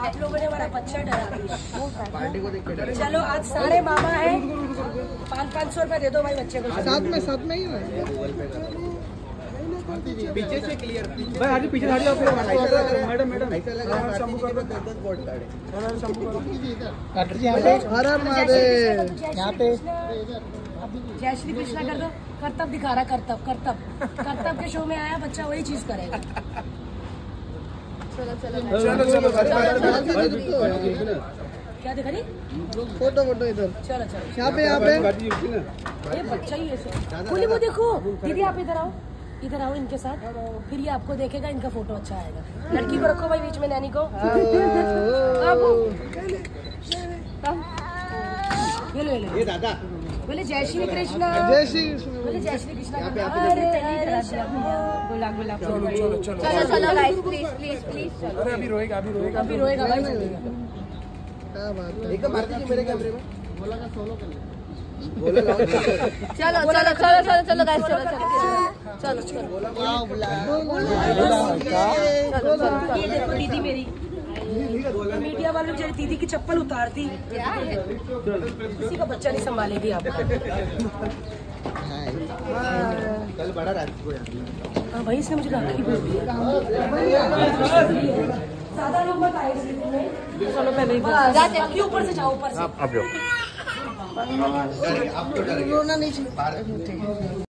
आप लोगों ने हमारा बच्चा डरा दिया चलो, आज सारे मामा हैं। पाँच पाँच सौ रुपया दे दो भाई बच्चे को। साथ में साथ में है। पीछे से क्लियर भाई आगे पीछे हट जाओ फिर मैडम मैडम ऐसा लगा शंभू का दस दस बोर्ड काढ़े हर महादेव यहाँ पे जय श्री कृष्णा कर दो कर्तव्य दिखा रहा कर्तव्य कर्तव्य कर्तव्य के शो में आया बच्चा वही चीज़ करेगा चलो चलो क्या दिखा रही फ़ोटो फ़ोटो इधर चलो चलो यहाँ पे यहाँ पे ये बच्चा ही ऐसे बोली वो देखो दीदी आप इधर आओ इधर आओ इनके साथ फिर ये आपको देखेगा इनका फ़ोटो अच्छा आएगा। लड़की को रखो भाई बीच में नैनी को। ये लो ये दादा। बोले जय श्री कृष्णा। जय श्री कृष्ण। बोले जय श्री कृष्णा हरे शंभो। चलो चलो चलो। चलो गाइस प्लीज़ प्लीज़ प्लीज़ चलो अरे अभी रोएगा अभी रोएगा अभी रोएगा भाई। क्या बात है। एक मार दीजिए मेरे कैमरे में। बोला ना सोलो कर बोला चलो चलो चलो चलो चलो गाइस चलो चलो। चलो चलो। देखो दीदी मेरी मीडिया वालों ने दीदी की चप्पल उतार दी। किसी का बच्चा नहीं संभालेगी आप। कल बड़ा रात को यार हाँ भाई इसने मुझे राखी बोल दी। ज़्यादा लोग मत आए चलो पहले ही ऊपर से जाओ ऊपर से। अब जाओ। रोना नहीं चाहिए।